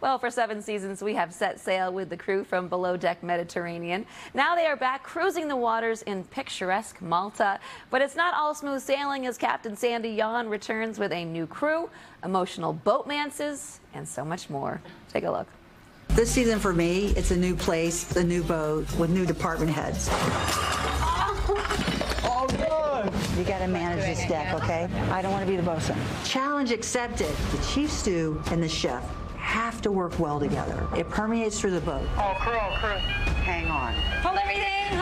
Well, for seven seasons, we have set sail with the crew from Below Deck Mediterranean. Now they are back cruising the waters in picturesque Malta. But it's not all smooth sailing as Captain Sandy Yawn returns with a new crew, emotional boatmances, and so much more. Take a look. This season for me, it's a new place, a new boat with new department heads. Oh, good. You got to manage this deck, okay? I don't want to be the bosun. Challenge accepted. The chief stew and the chef have to work well together. It permeates through the boat. Oh, crew, crew. Hang on. Hold everything!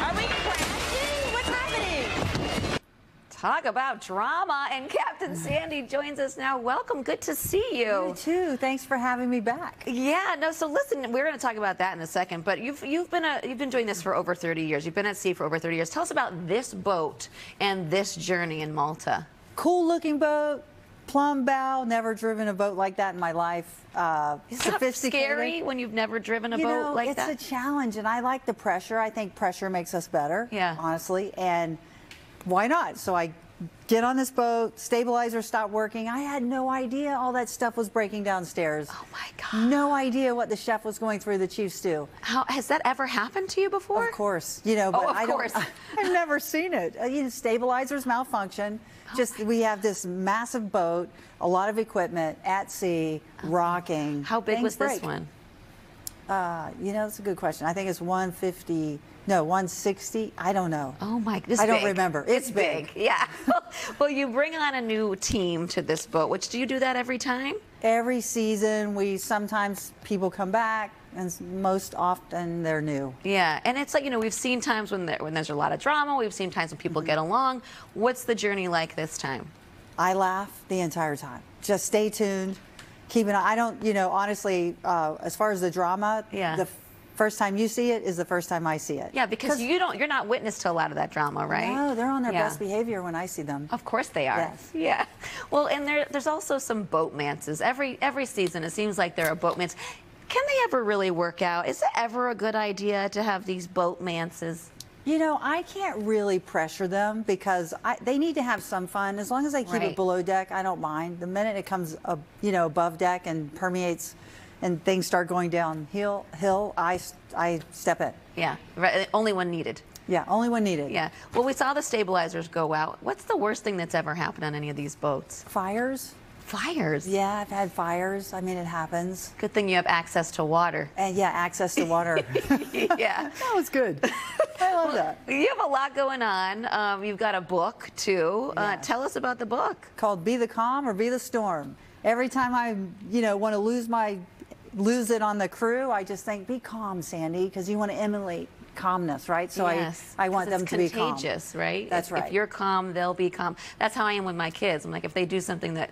Are we crashing? What's happening? Talk about drama, and Captain Sandy joins us now. Welcome, good to see you. You too. Thanks for having me back. Yeah, no. So listen, we're going to talk about that in a second. But you've you've been a, you've been doing this for over 30 years. You've been at sea for over 30 years. Tell us about this boat and this journey in Malta. Cool looking boat, plumb bow. Never driven a boat like that in my life. Uh, Is that sophisticated. scary when you've never driven a you boat know, like it's that? It's a challenge, and I like the pressure. I think pressure makes us better. Yeah. Honestly, and why not? So I get on this boat. Stabilizer stopped working. I had no idea all that stuff was breaking downstairs. oh my God. No idea what the chef was going through the chief stew. How has that ever happened to you before? Of course, you know, but Oh, of I don't, course. I've never seen it. Uh, You know, stabilizers malfunction. Oh Just we have this massive boat, a lot of equipment at sea, rocking. How big Things was this break. one? Uh, you know, that's a good question. I think it's 150. No, 160. I don't know. Oh my! This I don't big. remember. It's big. big. Yeah. well, you bring on a new team to this boat. Which do you do that every time? Every season, we sometimes people come back, and most often they're new. Yeah, and it's like you know we've seen times when there, when there's a lot of drama. We've seen times when people Mm-hmm. get along. What's the journey like this time? I laugh the entire time. Just stay tuned. Keep an eye. I don't, you know, honestly, uh, as far as the drama, Yeah. the first time you see it is the first time I see it. Yeah, because you don't you're not witness to a lot of that drama, right? No, they're on their Yeah. best behavior when I see them. Of course they are. Yes. Yeah. Well, and there, there's also some boatmances. Every every season, it seems like there are boatmances. Can they ever really work out? Is it ever a good idea to have these boatmances? You know, I can't really pressure them because I, they need to have some fun. As long as they keep Right. it below deck, I don't mind. The minute it comes, up, you know, above deck and permeates, and things start going downhill, hill, I, I step in. Yeah. Right. Uh, only when needed. Yeah, only when needed. Yeah. Well, we saw the stabilizers go out. What's the worst thing that's ever happened on any of these boats? Fires. Fires. Yeah, I've had fires. I mean, it happens. Good thing you have access to water. And yeah, access to water. yeah. That was good. I love that. You have a lot going on. Um, you've got a book too. Uh, tell us about the book. Called Be the Calm or Be the Storm. Every time I, you know, want to lose my, lose it on the crew, I just think, be calm, Sandy, because you want to emulate calmness, right? So yes, I, I want them to be calm. contagious, right? That's if, right. If you're calm, they'll be calm. That's how I am with my kids. I'm like, if they do something that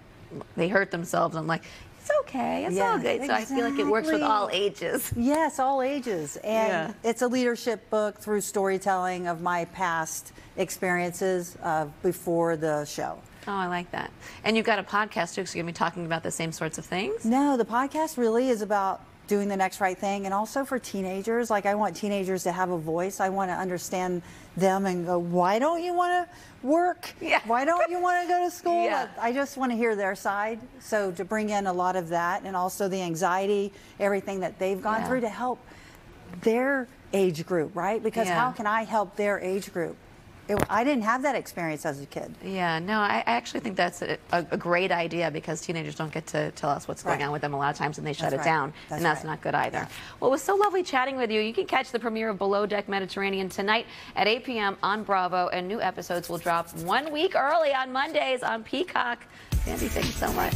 they hurt themselves, I'm like, it's okay, it's all Yeah, good. So I feel like it works with all ages. Yes, all ages. And Yeah. it's a leadership book through storytelling of my past experiences uh, before the show. Oh, I like that. And you've got a podcast too, so you're gonna be talking about the same sorts of things. No, the podcast really is about doing the next right thing and also for teenagers. Like, I want teenagers to have a voice. I want to understand them and go, why don't you want to work? Yeah. Why don't you want to go to school? Yeah. I just want to hear their side. So, to bring in a lot of that and also the anxiety, everything that they've gone Yeah. through to help their age group, right? Because how can I help their age group? It, I didn't have that experience as a kid. Yeah, no, I I actually think that's a, a, a great idea because teenagers don't get to tell us what's going Right. on with them a lot of times and they shut That's it right. down. That's and that's right. not good either. Yeah. Well, it was so lovely chatting with you. You can catch the premiere of Below Deck Mediterranean tonight at 8 p.m. on Bravo, and new episodes will drop one week early on Mondays on Peacock. Sandy, thank you so much.